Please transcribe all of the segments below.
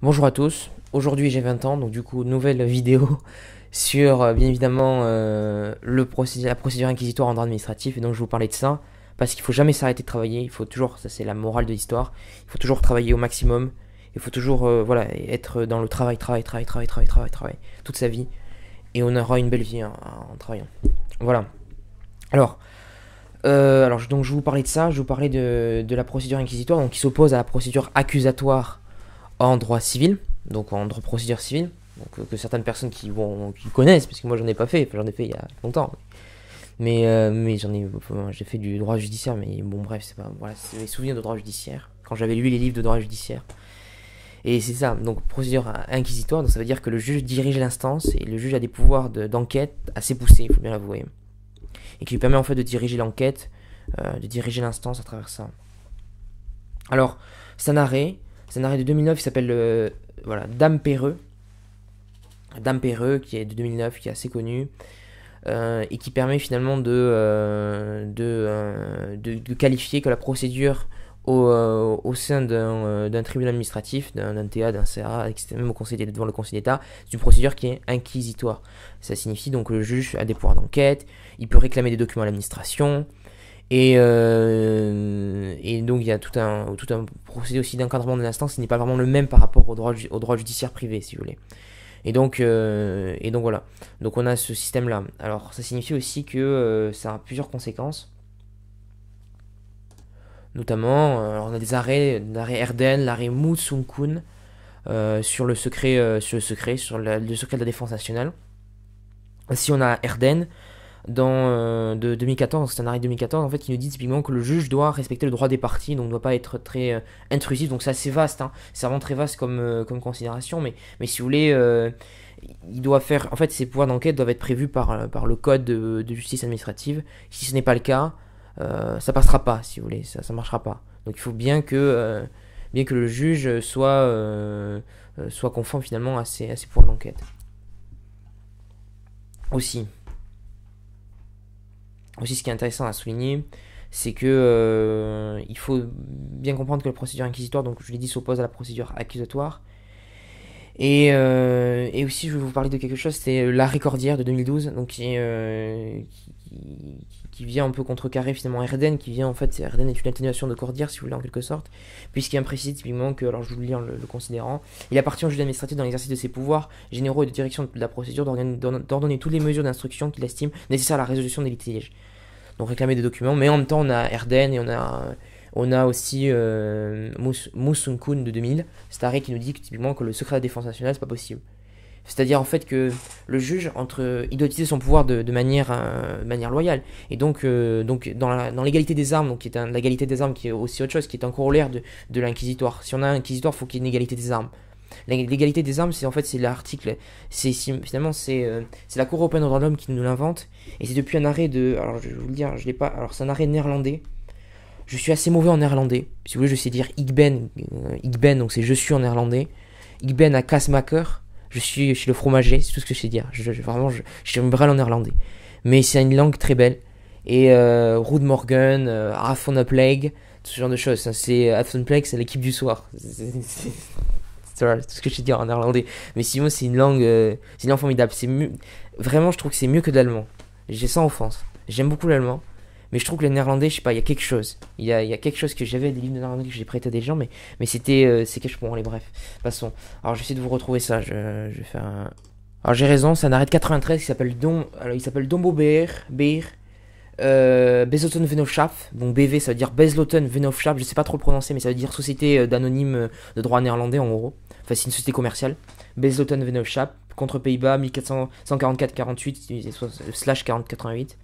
Bonjour à tous, aujourd'hui j'ai 20 ans, donc du coup nouvelle vidéo sur euh, bien évidemment euh, la procédure inquisitoire en droit administratif, et donc je vous parler de ça, parce qu'il faut jamais s'arrêter de travailler, il faut toujours, ça c'est la morale de l'histoire, il faut toujours travailler au maximum, il faut toujours euh, voilà, être dans le travail, travail, travail, travail, travail, travail, travail, toute sa vie, et on aura une belle vie en, travaillant. Voilà. Alors, alors donc je vous parler de ça, je vous parler de, de la procédure inquisitoire, donc qui s'oppose à la procédure accusatoire en droit civil, donc en droit procédure civile, donc, euh, que certaines personnes qui, connaissent, parce que moi j'en ai pas fait, j'en ai fait il y a longtemps. Mais, euh, mais j'en ai, j'ai fait du droit judiciaire, mais bon, bref, c'est pas, voilà, c'est mes souvenirs de droit judiciaire, quand j'avais lu les livres de droit judiciaire. Et c'est ça, donc procédure inquisitoire, donc ça veut dire que le juge dirige l'instance et le juge a des pouvoirs d'enquête assez poussés, il faut bien l'avouer. Et qui lui permet en fait de diriger l'enquête, euh, de diriger l'instance à travers ça. Alors, c'est un c'est un arrêt de 2009 qui s'appelle euh, voilà, Dame Perreux. Dame Perreux, qui est de 2009, qui est assez connu. Euh, et qui permet finalement de, euh, de, qualifier que la procédure au, sein d'un tribunal administratif, d'un TA, d'un CA, même au devant le Conseil d'État, c'est une procédure qui est inquisitoire. Ça signifie donc que le juge a des pouvoirs d'enquête, il peut réclamer des documents à l'administration, et, euh, et donc il y a tout un, tout un procédé aussi d'encadrement de l'instance qui n'est pas vraiment le même par rapport au droit, au droit judiciaire privé, si vous voulez. Et donc, euh, et donc voilà. Donc on a ce système-là. Alors ça signifie aussi que euh, ça a plusieurs conséquences. Notamment, on a des arrêts, l'arrêt Erden, l'arrêt Mutsunkun sur le secret, sur le secret, sur le secret de la défense nationale. Si on a Erden, dans, euh, de 2014, c'est un arrêt 2014, en fait, qui nous dit typiquement que le juge doit respecter le droit des parties, donc ne doit pas être très euh, intrusif, donc c'est assez vaste, hein. c'est vraiment très vaste comme, euh, considération, mais, mais si vous voulez, il doit faire, en fait, ses pouvoirs d'enquête doivent être prévus par, par le code de, justice administrative, si ce n'est pas le cas, ça passera pas, si vous voulez, ça ne marchera pas. Donc il faut bien que, bien que le juge soit, soit conforme finalement à ses, à ses pouvoirs d'enquête. Aussi. Aussi, ce qui est intéressant à souligner, c'est que euh, il faut bien comprendre que la procédure inquisitoire, donc je l'ai dit, s'oppose à la procédure accusatoire. Et, euh, aussi, je vais vous parler de quelque chose, c'est l'arrêt cordière de 2012, donc qui, euh, qui, qui, vient un peu contrecarrer finalement Erden, qui vient en fait, Erden est une atténuation de cordière, si vous voulez, en quelque sorte, puisqu'il imprécise typiquement que, alors je vous le lis en le, considérant, il appartient au juge administratif dans l'exercice de ses pouvoirs généraux et de direction de la procédure d'ordonner toutes les mesures d'instruction qu'il estime nécessaires à la résolution des litiges donc réclamer des documents. Mais en même temps, on a Erden et on a, on a aussi euh, Musunkun de 2000, cet arrêt qui nous dit que, typiquement que le secret de la défense nationale, c'est pas possible. C'est-à-dire en fait que le juge, entre, il doit utiliser son pouvoir de, de manière, euh, manière loyale. Et donc, euh, donc dans l'égalité des armes, donc qui est l'égalité des armes qui est aussi autre chose, qui est un corollaire de, de l'inquisitoire. Si on a un inquisitoire, il faut qu'il y ait une égalité des armes. L'égalité des armes, c'est en fait c'est l'article, c'est finalement c'est euh, la Cour européenne des droits de l'homme qui nous l'invente et c'est depuis un arrêt de, alors je vais vous le dire, je l'ai pas, alors c'est un arrêt néerlandais. Je suis assez mauvais en néerlandais. Si vous voulez, je sais dire Igben, euh, Igben, donc c'est je suis en néerlandais. Igben à Kasmaker, je suis chez le fromager, c'est tout ce que je sais dire. Je, vraiment, je, je suis en néerlandais. Mais c'est une langue très belle. Et euh, Ruud Morgan, euh, Plague, ce genre de choses. C'est Plague, c'est l'équipe du soir. C'est tout ce que je dire en néerlandais. Mais sinon, c'est une langue, euh, c'est une langue formidable. C'est vraiment, je trouve que c'est mieux que l'allemand. J'ai sans offense. J'aime beaucoup l'allemand. Mais je trouve que le néerlandais, je sais pas, il y a quelque chose. Il y a, y a quelque chose que j'avais des livres de néerlandais que j'ai prêté à des gens, mais, mais c'était, euh, c'est quelque chose. Bon, allez, bref, passons. Alors, je vais essayer de vous retrouver ça. Je, je vais faire un. Alors, j'ai raison, c'est un arrêt de 93 qui s'appelle Don. Alors, il s'appelle Dombo Beer. Beer. Euh, Bezloten Venofschap, donc BV ça veut dire Bezloten Venofschap, je sais pas trop le prononcer mais ça veut dire société euh, d'anonyme de droit néerlandais en gros. Enfin, c'est une société commerciale. Bezloten Venofschap, contre Pays-Bas, 1444-48, slash 40-88.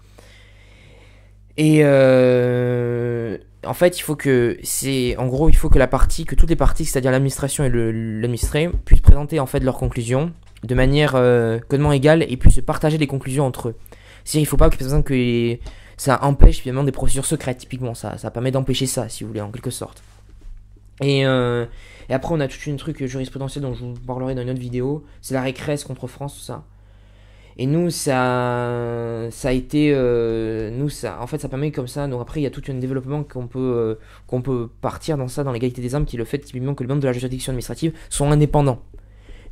Et euh, en fait, il faut que c'est en gros, il faut que la partie, que toutes les parties, c'est-à-dire l'administration et l'administré, puissent présenter en fait leurs conclusions de manière euh, égale et puissent partager les conclusions entre eux. C'est-à-dire, il faut pas que, par que ça empêche finalement des procédures secrètes, typiquement. Ça, ça permet d'empêcher ça, si vous voulez, en quelque sorte. Et, euh, après, on a tout un truc jurisprudentiel dont je vous parlerai dans une autre vidéo. C'est la récresse contre France, tout ça. Et nous, ça, ça a été, euh, nous, ça, en fait, ça permet comme ça. Donc après, il y a tout un développement qu'on peut, euh, peut partir dans ça, dans l'égalité des armes, qui est le fait que les membres de la juridiction administrative sont indépendants.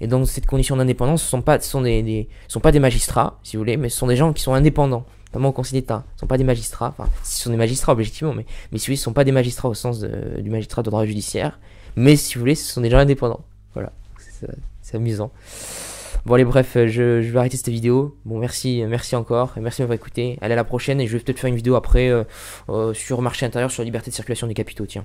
Et dans cette condition d'indépendance, ce sont pas, ce sont des, des, sont pas des magistrats, si vous voulez, mais ce sont des gens qui sont indépendants, notamment au Conseil d'État. Ce sont pas des magistrats, enfin, ce sont des magistrats objectivement, mais, mais si vous voulez, ce sont pas des magistrats au sens du magistrat de droit judiciaire, mais si vous voulez, ce sont des gens indépendants. Voilà, c'est amusant. Bon allez bref, je, je, vais arrêter cette vidéo. Bon merci, merci encore, et merci de m'avoir écouté. Allez à la prochaine et je vais peut-être faire une vidéo après euh, euh, sur marché intérieur, sur liberté de circulation des capitaux, tiens.